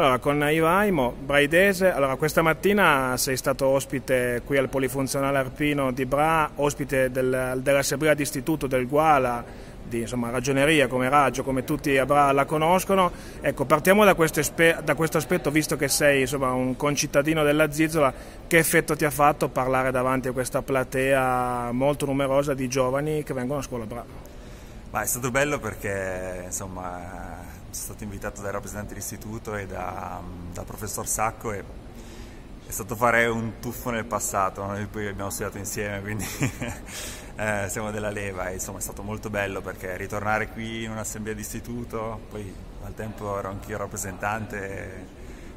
Allora, con Ivaimo, Braidese, allora questa mattina sei stato ospite qui al Polifunzionale Arpino di Bra, ospite del, dell'Assemblea d'Istituto del Guala, di insomma, ragioneria come Raggio, come tutti a Bra la conoscono. Ecco, partiamo da questo, da questo aspetto, visto che sei insomma, un concittadino della Zizzola, che effetto ti ha fatto parlare davanti a questa platea molto numerosa di giovani che vengono a scuola a Bra? Ma è stato bello perché insomma sono stato invitato dai rappresentanti dell'istituto e da, dal professor Sacco e è stato fare un tuffo nel passato, noi poi abbiamo studiato insieme, quindi eh, siamo della leva e insomma è stato molto bello perché ritornare qui in un'assemblea d'istituto, poi al tempo ero anch'io rappresentante,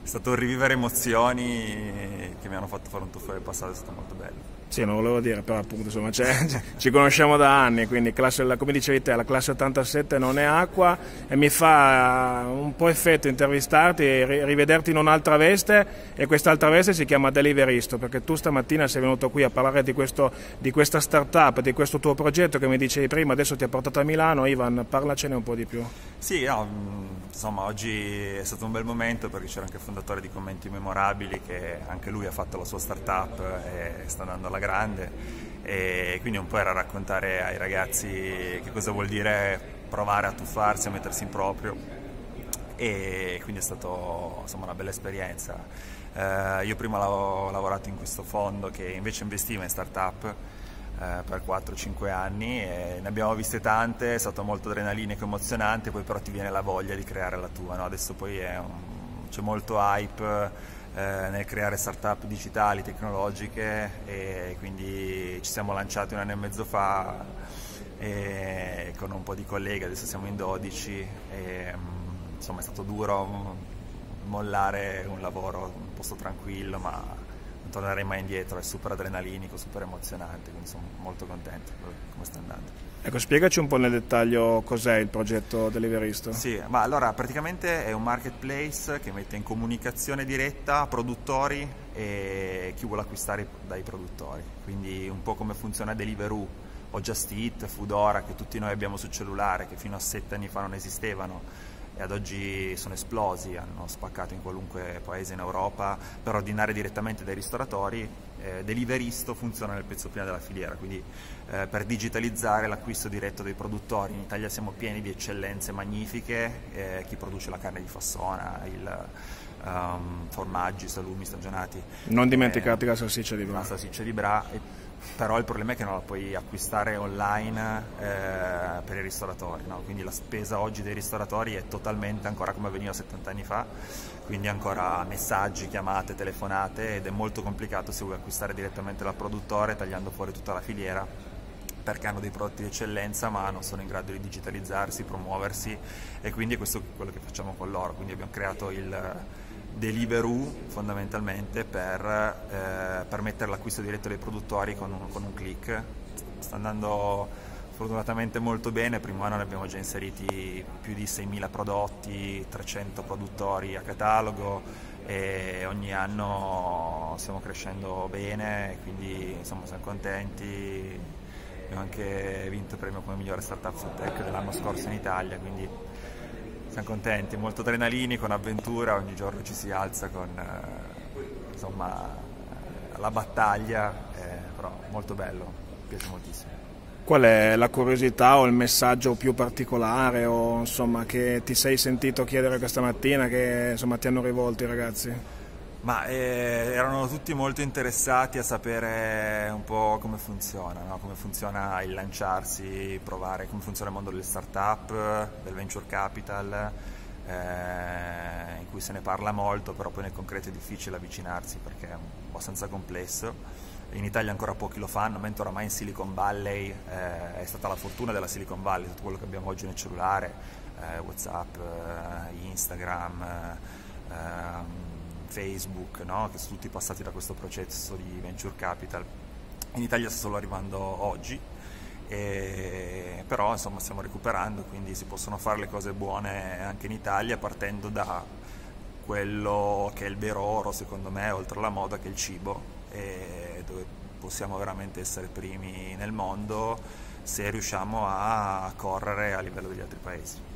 è stato rivivere emozioni che mi hanno fatto fare un tuffo nel passato, è stato molto bello. Sì, non volevo dire, però appunto insomma, ci conosciamo da anni, quindi classe, come dicevi te, la classe 87 non è acqua e mi fa un po' effetto intervistarti e rivederti in un'altra veste e quest'altra veste si chiama Deliveristo perché tu stamattina sei venuto qui a parlare di, questo, di questa startup, di questo tuo progetto che mi dicevi prima, adesso ti ha portato a Milano, Ivan, parlacene un po' di più. Sì, no, insomma oggi è stato un bel momento perché c'era anche il fondatore di Commenti Memorabili che anche lui ha fatto la sua startup e sta andando alla grande e quindi un po' era raccontare ai ragazzi che cosa vuol dire provare a tuffarsi, a mettersi in proprio e quindi è stata una bella esperienza. Eh, io prima ho lavorato in questo fondo che invece investiva in start-up eh, per 4-5 anni e ne abbiamo viste tante, è stato molto adrenalinico, emozionante, poi però ti viene la voglia di creare la tua, no? adesso poi c'è molto hype nel creare start-up digitali, tecnologiche e quindi ci siamo lanciati un anno e mezzo fa e, con un po' di colleghi, adesso siamo in 12 e mm, insomma è stato duro mollare un lavoro un posto tranquillo ma non tornerei mai indietro, è super adrenalinico, super emozionante, quindi sono molto contento per come sta andando. Ecco, spiegaci un po' nel dettaglio cos'è il progetto Deliveristo. Sì, ma allora praticamente è un marketplace che mette in comunicazione diretta produttori e chi vuole acquistare dai produttori, quindi un po' come funziona Deliveroo o Just Eat, Foodora che tutti noi abbiamo sul cellulare che fino a sette anni fa non esistevano e ad oggi sono esplosi, hanno spaccato in qualunque paese in Europa per ordinare direttamente dai ristoratori. Eh, Deliveristo funziona nel pezzo prima della filiera, quindi eh, per digitalizzare l'acquisto diretto dei produttori. In Italia siamo pieni di eccellenze magnifiche, eh, chi produce la carne di fassona, il, um, formaggi, salumi stagionati. Non dimenticate la salsiccia di Bra. La salsiccia di Bra però il problema è che non la puoi acquistare online eh, per i ristoratori, no? quindi la spesa oggi dei ristoratori è totalmente ancora come veniva 70 anni fa, quindi ancora messaggi, chiamate, telefonate ed è molto complicato se vuoi acquistare direttamente dal produttore tagliando fuori tutta la filiera perché hanno dei prodotti di eccellenza ma non sono in grado di digitalizzarsi, promuoversi e quindi questo è quello che facciamo con loro, quindi abbiamo creato il Deliveroo fondamentalmente per eh, permettere l'acquisto diretto dei produttori con un, con un click. Sta andando fortunatamente molto bene, primo anno ne abbiamo già inseriti più di 6.000 prodotti, 300 produttori a catalogo e ogni anno stiamo crescendo bene, quindi insomma siamo contenti. Abbiamo anche vinto il premio come migliore startup food tech dell'anno scorso in Italia, quindi siamo contenti, molto adrenalini, con avventura, ogni giorno ci si alza con eh, insomma, la battaglia, eh, però molto bello, mi piace moltissimo. Qual è la curiosità o il messaggio più particolare o, insomma, che ti sei sentito chiedere questa mattina che insomma, ti hanno rivolto i ragazzi? Ma eh, erano tutti molto interessati a sapere un po' come funziona, no? come funziona il lanciarsi, provare come funziona il mondo delle start-up, del venture capital, eh, in cui se ne parla molto, però poi nel concreto è difficile avvicinarsi perché è abbastanza complesso. In Italia ancora pochi lo fanno, mentre oramai in Silicon Valley eh, è stata la fortuna della Silicon Valley, tutto quello che abbiamo oggi nel cellulare, eh, Whatsapp, eh, Instagram Facebook, no? che sono tutti passati da questo processo di venture capital. In Italia sta solo arrivando oggi, e, però insomma stiamo recuperando, quindi si possono fare le cose buone anche in Italia partendo da quello che è il vero oro secondo me, oltre alla moda, che è il cibo, dove possiamo veramente essere primi nel mondo se riusciamo a correre a livello degli altri paesi.